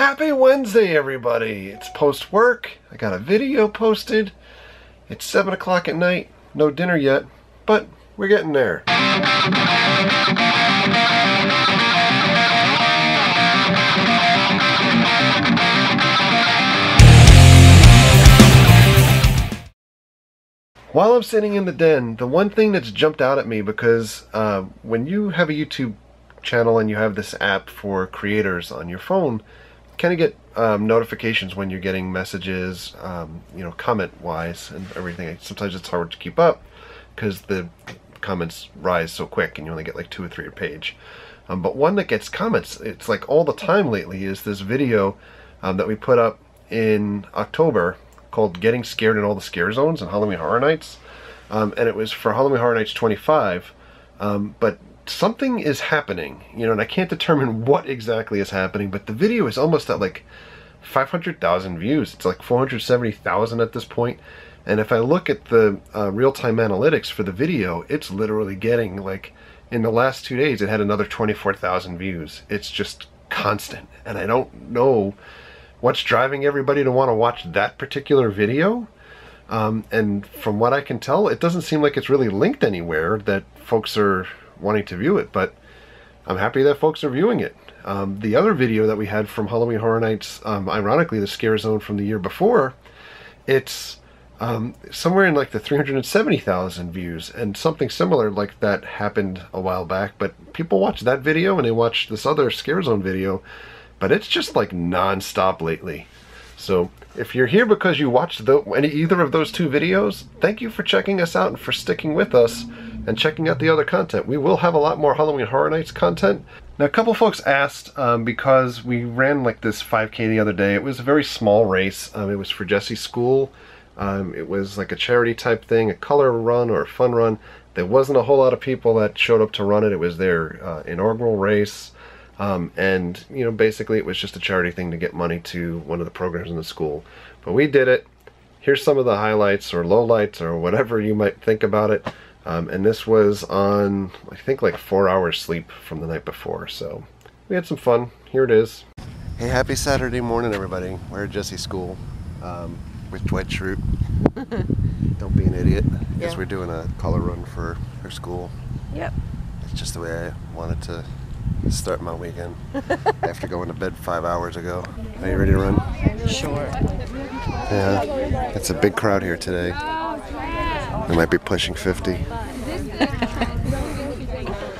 Happy Wednesday, everybody! It's post work. I got a video posted. It's 7 o'clock at night. No dinner yet, but we're getting there. While I'm sitting in the den, the one thing that's jumped out at me because uh, when you have a YouTube channel and you have this app for creators on your phone, kind of get um, notifications when you're getting messages, um, you know, comment-wise and everything. Sometimes it's hard to keep up because the comments rise so quick and you only get like two or three a page. Um, but one that gets comments, it's like all the time lately, is this video um, that we put up in October called Getting Scared in All the Scare Zones and Halloween Horror Nights. Um, and it was for Halloween Horror Nights 25. Um, but something is happening, you know, and I can't determine what exactly is happening, but the video is almost at like 500,000 views. It's like 470,000 at this point. And if I look at the uh, real-time analytics for the video, it's literally getting like, in the last two days, it had another 24,000 views. It's just constant. And I don't know what's driving everybody to want to watch that particular video. Um, and from what I can tell, it doesn't seem like it's really linked anywhere that folks are wanting to view it, but I'm happy that folks are viewing it. Um, the other video that we had from Halloween Horror Nights, um, ironically, the Scare Zone from the year before, it's um, somewhere in like the 370,000 views, and something similar like that happened a while back, but people watch that video and they watch this other Scare Zone video, but it's just like non-stop lately. So if you're here because you watched the, any, either of those two videos, thank you for checking us out and for sticking with us and checking out the other content. We will have a lot more Halloween Horror Nights content. Now a couple folks asked um, because we ran like this 5k the other day. It was a very small race. Um, it was for Jesse's school. Um, it was like a charity type thing, a color run or a fun run. There wasn't a whole lot of people that showed up to run it. It was their uh, inaugural race. Um, and, you know, basically it was just a charity thing to get money to one of the programs in the school. But we did it. Here's some of the highlights or lowlights or whatever you might think about it. Um, and this was on, I think, like four hours sleep from the night before. So we had some fun. Here it is. Hey, happy Saturday morning, everybody. We're at Jesse's school um, with Dwight Schrute. Don't be an idiot. Because Yeah. we're doing a color run for her school. Yep. It's just the way I wanted to start my weekend after going to bed five hours ago. Are you ready to run? Sure. Yeah. It's a big crowd here today. We might be pushing 50.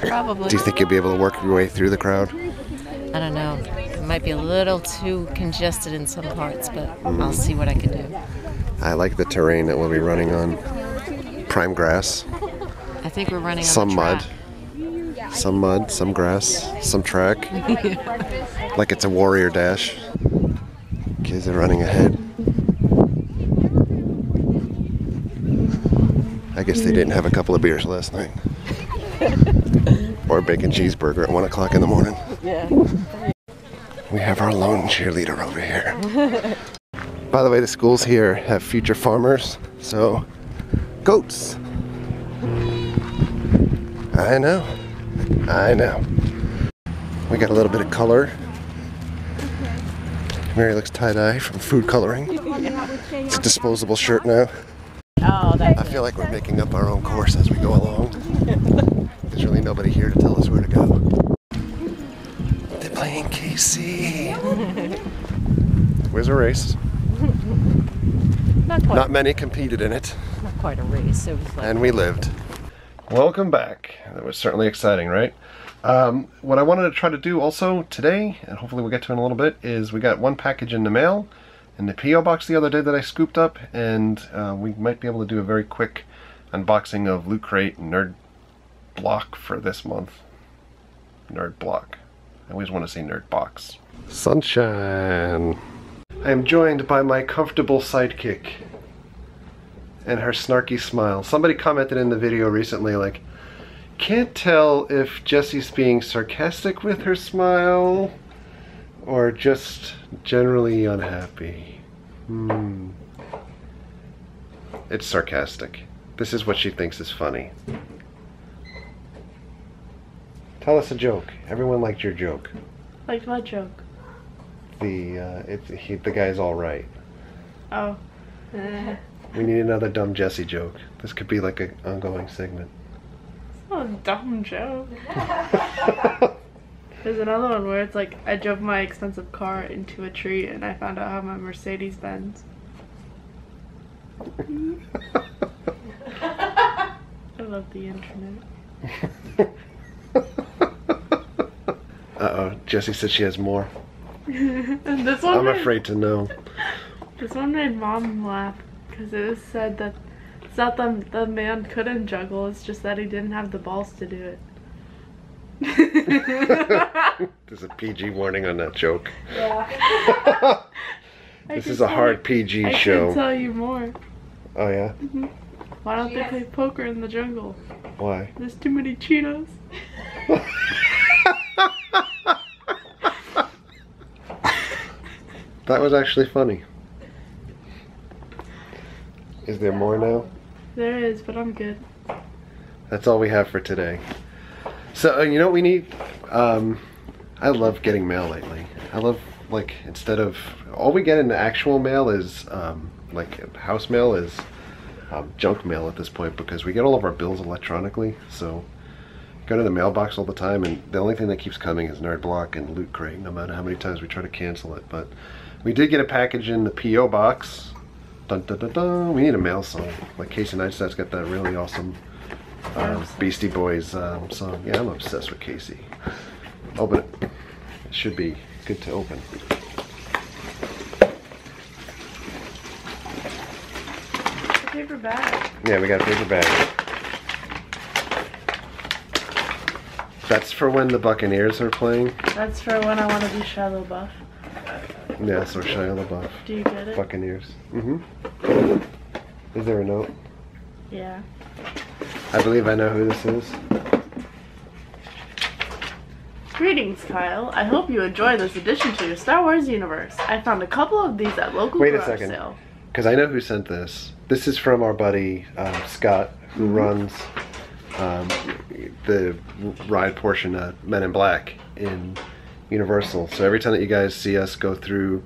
Probably. Do you think you'll be able to work your way through the crowd? I don't know. It might be a little too congested in some parts, but I'll mm. see what I can do. I like the terrain that we'll be running on. Prime grass, I think we're running on some mud, some mud, some grass, some track. like it's a warrior dash. Kids are running ahead. Guess they didn't have a couple of beers last night. or a bacon cheeseburger at 1 o'clock in the morning. Yeah. We have our lone cheerleader over here. By the way, the schools here have future farmers, so goats. I know. I know. We got a little bit of color. Mary looks tie-dye from food coloring. It's a disposable shirt now. Oh, that's I feel like we're making up our own course as we go along. There's really nobody here to tell us where to go. They're playing KC. Where's a race? not quite. Not many competed in it, not quite a race. It was like and we lived. Welcome back. That was certainly exciting, right? Um, what I wanted to try to do also today, and hopefully we'll get to in a little bit, is we got one package in the mail in the P.O. box the other day that I scooped up, and uh, we might be able to do a very quick unboxing of Loot Crate Nerd Block for this month. Nerd Block. I always want to say Nerd Box. Sunshine. I am joined by my comfortable sidekick and her snarky smile. Somebody commented in the video recently, like, can't tell if Jessie's being sarcastic with her smile or just generally unhappy. Hmm. It's sarcastic. This is what she thinks is funny. Tell us a joke. Everyone liked your joke. Like my joke. the uh, he, the guy's all right. Oh. We need another dumb Jesse joke. This could be like an ongoing segment. Oh, dumb joke. There's another one where it's like I drove my expensive car into a tree and I found out how my Mercedes bends. I love the internet. Uh oh, Jesse said she has more. and this one I'm made, afraid to know. This one made mom laugh because it was said that it's not that the man couldn't juggle, it's just that he didn't have the balls to do it. There's a PG warning on that joke. Yeah. This is a hard PG I show. I can tell you more. Oh yeah? Mm-hmm. Why don't they play poker in the jungle? Why? There's too many Cheetos. That was actually funny. Is there more now? There is, but I'm good. That's all we have for today. So uh, you know what we need? Um, I love getting mail lately. I love like instead of all we get in actual mail is um, like house mail is um, junk mail at this point because we get all of our bills electronically. So go to the mailbox all the time, and the only thing that keeps coming is Nerd Block and Loot Crate. No matter how many times we try to cancel it, but we did get a package in the PO box. Dun, dun, dun. We need a mail song. Like Casey Neistat's got that really awesome um, Beastie Boys um, song. Yeah, I'm obsessed with Casey. Open it. It should be good to open. Paper bag. Yeah, we got a paper bag. That's for when the Buccaneers are playing. That's for when I want to be Shiloh Buff. Yeah, so Shia LaBeouf. Do you get it? Buccaneers. Mm-hmm. Is there a note? Yeah. I believe I know who this is. Greetings, Kyle. I hope you enjoy this addition to your Star Wars universe. I found a couple of these at local Wait a second. Because I know who sent this. This is from our buddy um, Scott, who runs um, the ride portion of Men in Black in Universal. So every time that you guys see us go through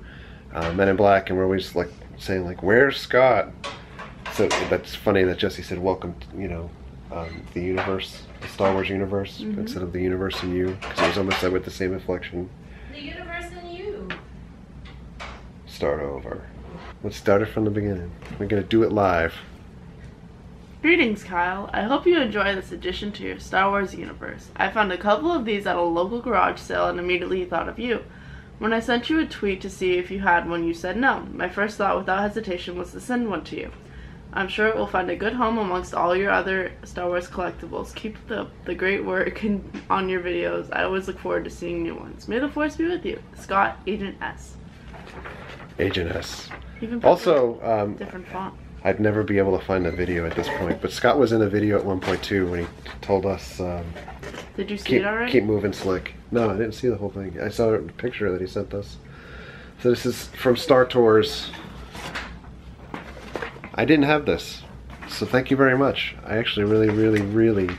uh, Men in Black, and we're always like saying like, "Where's Scott?" So that's funny that Jesse said, "Welcome," you know, um, the universe, the Star Wars universe, instead of the universe and you, because it was almost said with the same inflection. The universe and you. Start over. Let's start it from the beginning. We're gonna do it live. Greetings, Kyle. I hope you enjoy this addition to your Star Wars universe. I found a couple of these at a local garage sale and immediately thought of you. When I sent you a tweet to see if you had one, you said no. My first thought without hesitation was to send one to you. I'm sure it will find a good home amongst all your other Star Wars collectibles. Keep the, the great work on your videos. I always look forward to seeing new ones. May the Force be with you. Scott, Agent S. Agent S. also, um, different font. I'd never be able to find a video at this point, but Scott was in a video at one point too when he told us um, Did you see keep it already? keep moving slick. No, I didn't see the whole thing. I saw a picture that he sent us. So this is from Star Tours. I didn't have this, so thank you very much. I actually really, really, really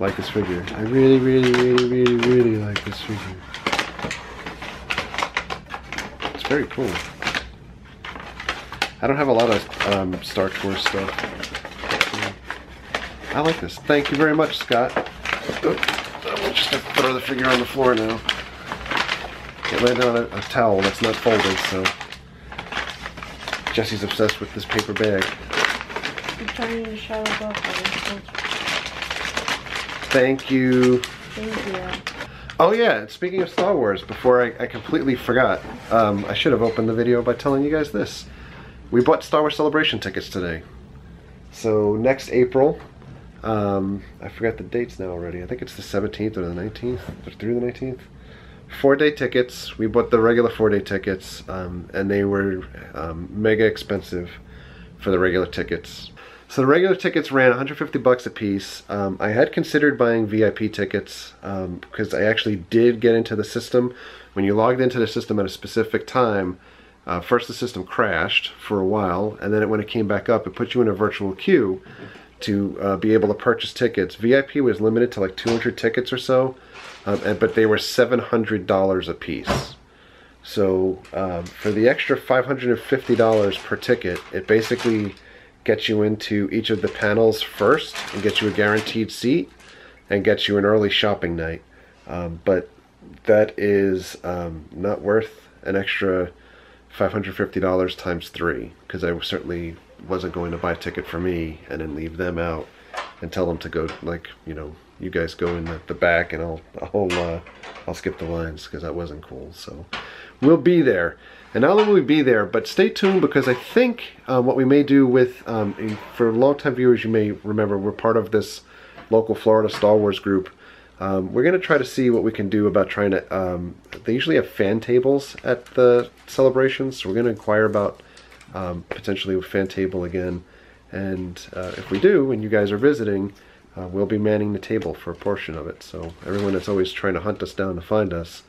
like this figure. I really, really, really, really, really like this figure. It's very cool. I don't have a lot of um, Star Tours stuff. I like this. Thank you very much, Scott. I'll just have to throw the figure on the floor now. It landed on a, a towel that's not folded, so Jesse's obsessed with this paper bag. I'm trying to show it off. Thank you. Thank you. Oh yeah, speaking of Star Wars, before I, I completely forgot, um, I should have opened the video by telling you guys this. We bought Star Wars Celebration tickets today. So next April, um, I forgot the dates now already. I think it's the 17th or the 19th, or through the 19th. Four day tickets. We bought the regular four day tickets, um, and they were um, mega expensive for the regular tickets. So the regular tickets ran 150 bucks a piece. Um, I had considered buying VIP tickets um, because I actually did get into the system. When you logged into the system at a specific time, uh, first the system crashed for a while, and then it, when it came back up, it put you in a virtual queue to uh, be able to purchase tickets. VIP was limited to like 200 tickets or so, um, and, but they were $700 a piece. So um, for the extra $550 per ticket, it basically gets you into each of the panels first and gets you a guaranteed seat and gets you an early shopping night. Um, but that is um, not worth an extra $550 times three because I certainly wasn't going to buy a ticket for me and then leave them out and tell them to go like you know you guys go in the, the back and I'll I'll uh, I'll skip the lines because that wasn't cool. So we'll be there. And not only will we be there but stay tuned because I think uh, what we may do with um, for long-time viewers you may remember we're part of this local Florida Star Wars group. Um, we're going to try to see what we can do about trying to um, they usually have fan tables at the celebrations. So we're going to inquire about um, potentially a fan table again and uh, if we do, and you guys are visiting, uh, we'll be manning the table for a portion of it. So everyone that's always trying to hunt us down to find us,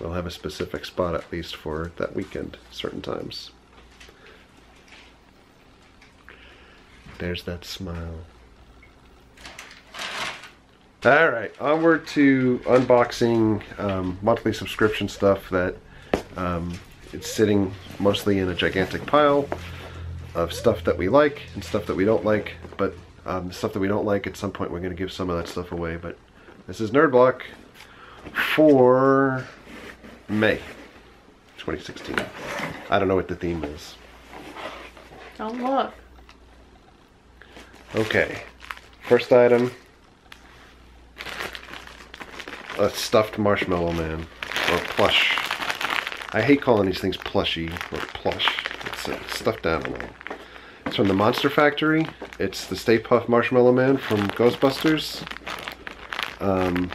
will have a specific spot at least for that weekend, certain times. There's that smile. All right, onward to unboxing um, monthly subscription stuff that um, it's sitting mostly in a gigantic pile of stuff that we like and stuff that we don't like. But um, stuff that we don't like, at some point we're going to give some of that stuff away. But this is Nerd Block for May 2016. I don't know what the theme is. Don't look. Okay. First item. A stuffed marshmallow man. Or plush. I hate calling these things plushy or plush. It's a stuffed animal. It's from the Monster Factory. It's the Stay Puft Marshmallow Man from Ghostbusters. Um,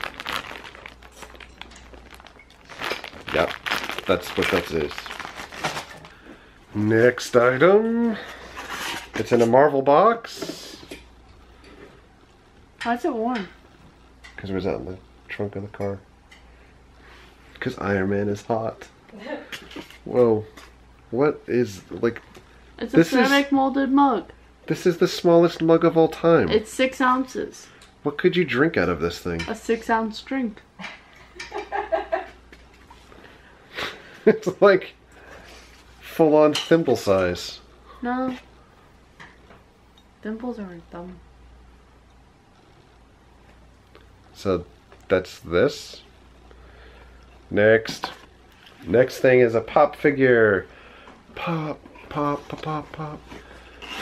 yep, that's what that is. Next item. It's in a Marvel box. Why is it warm? Because it was out in the trunk of the car. Because Iron Man is hot. Whoa. What is, like, It's This a is- ceramic molded mug. this is the smallest mug of all time. It's six ounces. What could you drink out of this thing? A six ounce drink. it's like full on thimble size. No. Dimples aren't dumb. So that's this. Next. Next thing is a pop figure. Pop, pop, pop, pop, pop.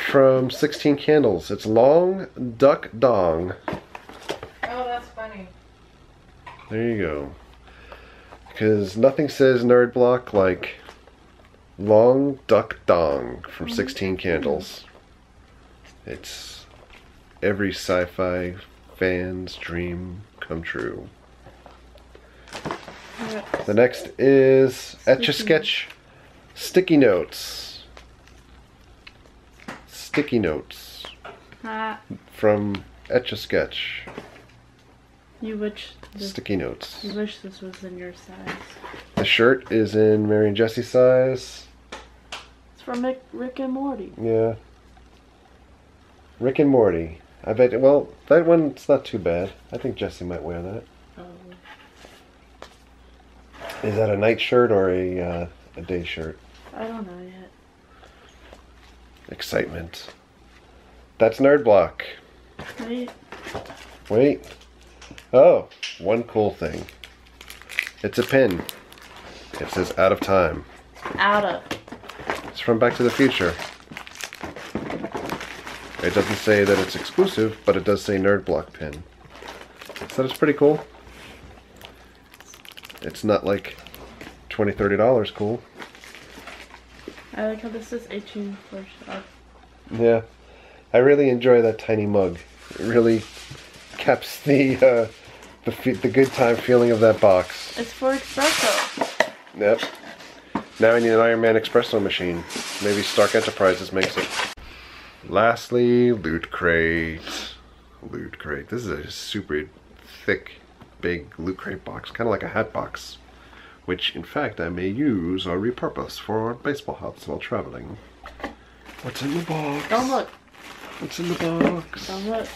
From 16 Candles. It's Long Duck Dong. Oh, that's funny. There you go. Because nothing says nerd block like Long Duck Dong from 16 mm-hmm. Candles. It's every sci fi fan's dream come true. The next is Etch a Sketch Sticky Notes. Sticky Notes Ah, from Etch a Sketch. you wish this, Sticky Notes. you wish this was in your size. The shirt is in Mary and Jesse size. It's from Rick, Rick and Morty. Yeah. Rick and Morty. I bet. Well, that one's not too bad. I think Jesse might wear that. Is that a night shirt or a uh, a day shirt? I don't know yet. Excitement. That's Nerd Block. Wait, Wait. Oh, one cool thing. It's a pin. It says out of time. out of. It's from Back to the Future. It doesn't say that it's exclusive, but it does say Nerd Block pin. So that's pretty cool. It's not like $20, $30 cool. I like how this is 18 for shop. Yeah. I really enjoy that tiny mug. It really caps the uh, the the good time feeling of that box. It's for espresso. Yep. Now I need an Iron Man espresso machine. Maybe Stark Enterprises makes it. Lastly, Loot Crate. Loot Crate. This is a super thick, big loot crate box, kind of like a hat box, which in fact I may use or repurpose for baseball hats while traveling. What's in the box? Don't look. What's in the box? Don't look.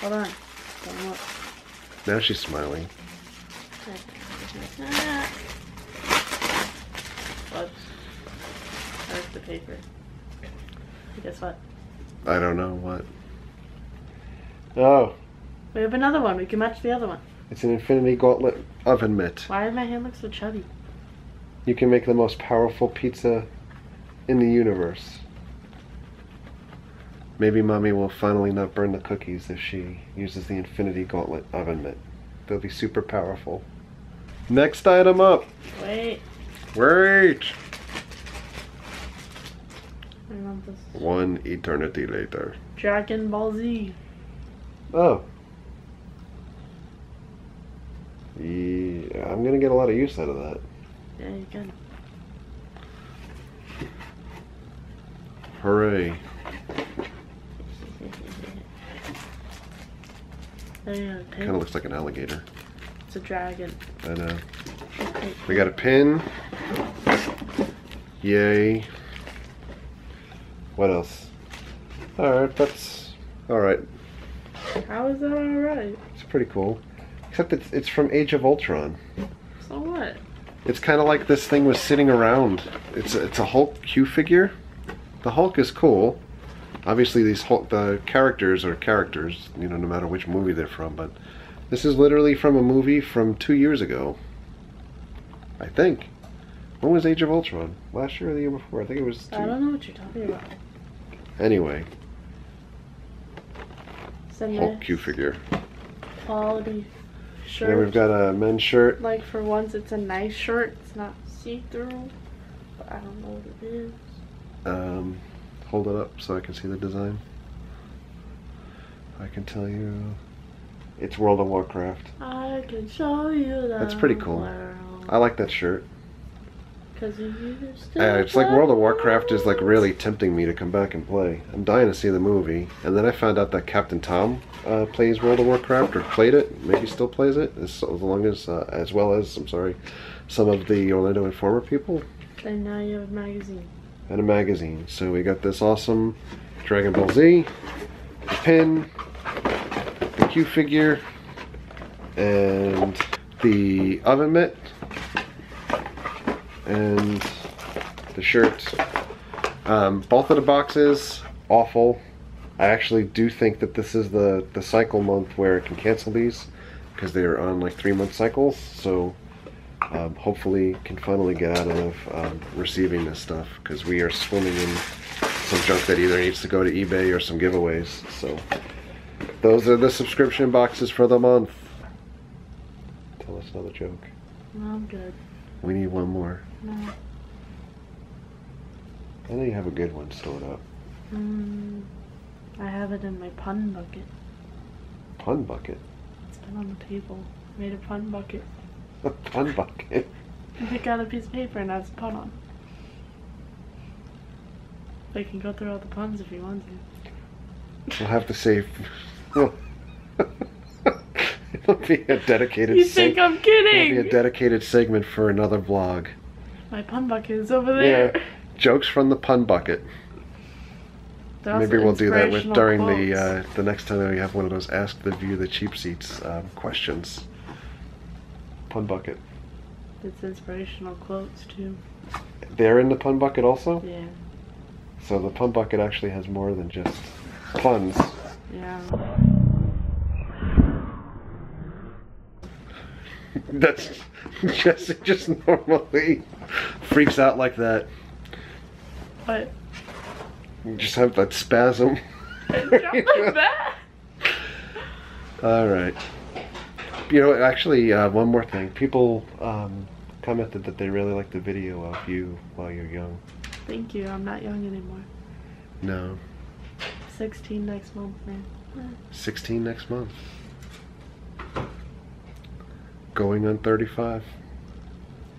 Hold on. Don't look. Now she's smiling. Whoops. There's the paper. Guess what? I don't know what. Oh, we have another one. We can match the other one. it's an Infinity Gauntlet oven mitt. Why does my hand look so chubby? You can make the most powerful pizza in the universe. Maybe mommy will finally not burn the cookies if she uses the Infinity Gauntlet oven mitt. They'll be super powerful. Next item up. Wait. Wait. I want this. One eternity later. Dragon Ball Z. Oh. Yeah, I'm gonna get a lot of use out of that. Yeah, you can. Hooray. There you go. Kind of looks like an alligator. It's a dragon. I know. Okay. We got a pin. Yay. What else? Alright, that's alright. How is that alright? It's pretty cool. Except it's, it's from Age of Ultron. So what? It's kind of like this thing was sitting around. It's a, it's a Hulk Q figure. The Hulk is cool. Obviously, these Hulk, the characters are characters, you know, no matter which movie they're from. But this is literally from a movie from two years ago. I think. When was Age of Ultron? Last year or the year before? I think it was. I don't know what you're talking about. Anyway, a Hulk Q figure. quality shirt. We've got a men's shirt. Like for once, it's a nice shirt. It's not see-through. But I don't know what it is. Um, hold it up so I can see the design. I can tell you, it's World of Warcraft. I can show you That's pretty cool. world. I like that shirt. Cause you Uh, it's like World of Warcraft is like really tempting me to come back and play. I'm dying to see the movie, and then I found out that Captain Tom uh, plays World of Warcraft or played it, maybe still plays it, as, as long as uh, as well as I'm sorry, some of the Orlando Informer people And now you have a magazine. and a magazine. So we got this awesome Dragon Ball Z, the pin, the Q figure, and the oven mitt, and the shirt. Um, both of the boxes awful. I actually do think that this is the the cycle month where it can cancel these because they're on like three month cycles. So um, hopefully can finally get out of um, receiving this stuff because we are swimming in some junk that either needs to go to eBay or some giveaways. So those are the subscription boxes for the month. Tell us another joke. No, I'm good. We need one more. No. I know you have a good one stored up. Mm, I have it in my pun bucket. Pun bucket. It's been on the table. Made a pun bucket. A pun bucket. You pick out a piece of paper and has a pun on. I can go through all the puns if you want to. We'll have to save. It'll be a dedicated. You think I'm kidding? It'll be a dedicated segment for another vlog. My pun bucket is over there. Yeah, jokes from the pun bucket. They're Maybe we'll do that with during the uh, the next time we have one of those ask the view the cheap seats um, questions. Pun bucket. It's inspirational quotes too. They're in the pun bucket also. Yeah. So the pun bucket actually has more than just puns. Yeah. That's Jesse just normally freaks out like that. But You just have that spasm. that. All right. You know, actually, uh, one more thing. People um, commented that they really like the video of you while you're young. Thank you. I'm not young anymore. No, 16 next month, man. 16 next month. Going on 35.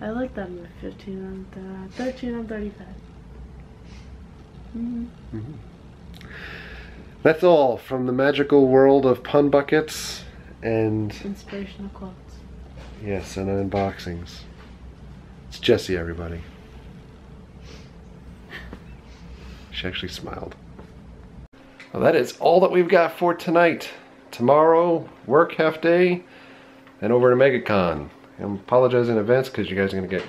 I like that movie. 15 on th- 13 on 35. hmm That's all from the magical world of pun buckets and Inspirational quotes. yes, and unboxings. It's Jessie, everybody. She actually smiled. Well, that is all that we've got for tonight. Tomorrow, work half day, and over to MegaCon. I apologize in advance because you guys are going to get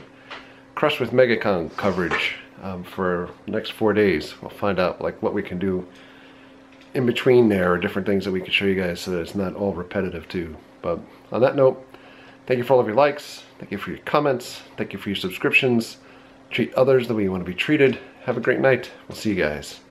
crushed with MegaCon coverage um, for next four days. We'll find out like what we can do in between there or different things that we can show you guys so that it's not all repetitive too. But on that note, thank you for all of your likes. Thank you for your comments. Thank you for your subscriptions. Treat others the way you want to be treated. Have a great night. We'll see you guys.